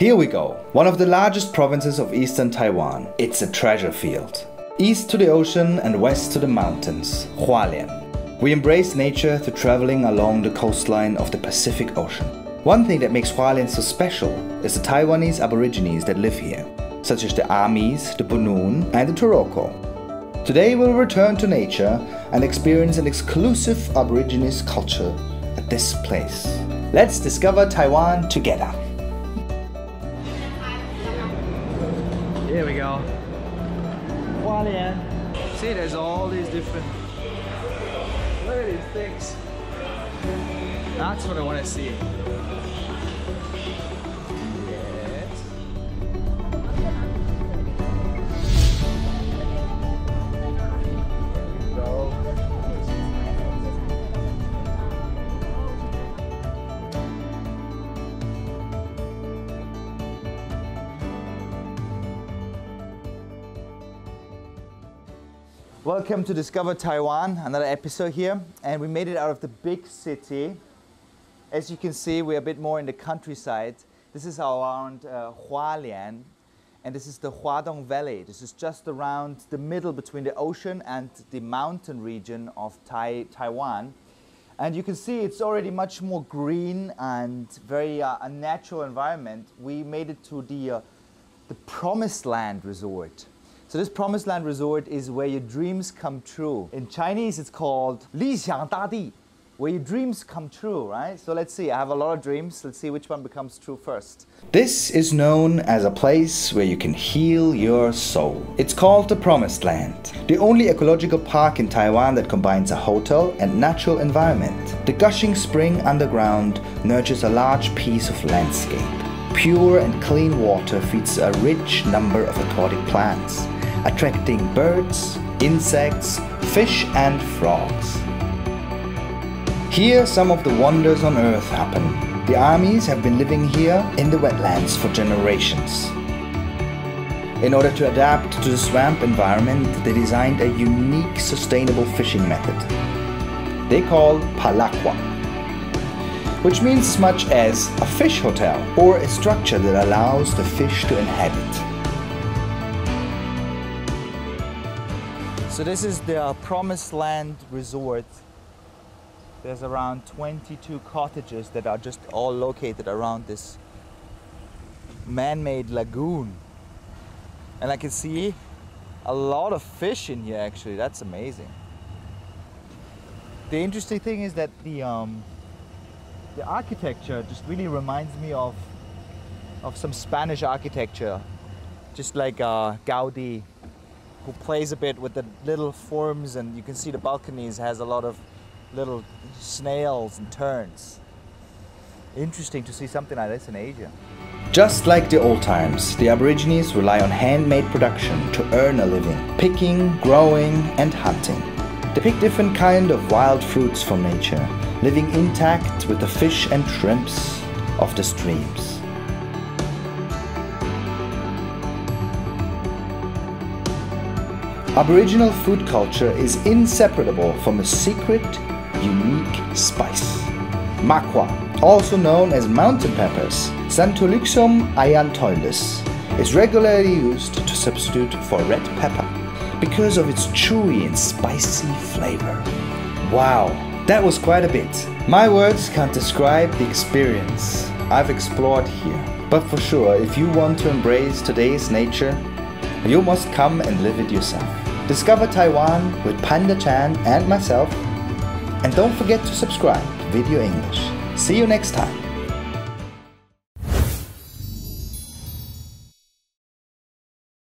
Here we go. One of the largest provinces of eastern Taiwan. It's a treasure field. East to the ocean and west to the mountains, Hualien. We embrace nature through traveling along the coastline of the Pacific Ocean. One thing that makes Hualien so special is the Taiwanese Aborigines that live here, such as the Amis, the Bunun, and the Taroko. Today we'll return to nature and experience an exclusive Aborigines culture at this place. Let's discover Taiwan together. Here we go. Hualien. See, there's all these different. Look at these things. That's what I want to see. Welcome to Discover Taiwan, another episode here, and we made it out of the big city. As you can see, we're a bit more in the countryside. This is around uh, Hualien, and this is the Huadong Valley. This is just around the middle between the ocean and the mountain region of tai Taiwan. And you can see it's already much more green and very uh, natural environment. We made it to the, uh, the Promised Land Resort. So this Promised Land Resort is where your dreams come true. In Chinese, it's called 理想大地, where your dreams come true, right? So let's see. I have a lot of dreams. Let's see which one becomes true first. This is known as a place where you can heal your soul. It's called the Promised Land, the only ecological park in Taiwan that combines a hotel and natural environment. The gushing spring underground nurtures a large piece of landscape. Pure and clean water feeds a rich number of aquatic plants attracting birds, insects, fish, and frogs. Here, some of the wonders on Earth happen. The Amis have been living here in the wetlands for generations. In order to adapt to the swamp environment, they designed a unique sustainable fishing method. They call palakaw, which means as much as a fish hotel or a structure that allows the fish to inhabit. So this is the Promised Land Resort. There's around 22 cottages that are just all located around this man-made lagoon. And I can see a lot of fish in here actually. That's amazing. The interesting thing is that the um, the architecture just really reminds me of of some Spanish architecture, just like uh, Gaudi who plays a bit with the little forms and you can see the balconies has a lot of little snails and turns. Interesting to see something like this in Asia. Just like the old times, the Aborigines rely on handmade production to earn a living, picking, growing and hunting. They pick different kind of wild fruits from nature, living intact with the fish and shrimps of the streams. Aboriginal food culture is inseparable from a secret, unique spice. Maqaw, also known as mountain peppers, Zanthoxylum ailanthoides, is regularly used to substitute for red pepper because of its chewy and spicy flavor. Wow, that was quite a bit. My words can't describe the experience I've explored here. But for sure, if you want to embrace today's nature, you must come and live it yourself. Discover Taiwan with Panda Chan and myself. And don't forget to subscribe to VDO English. See you next time.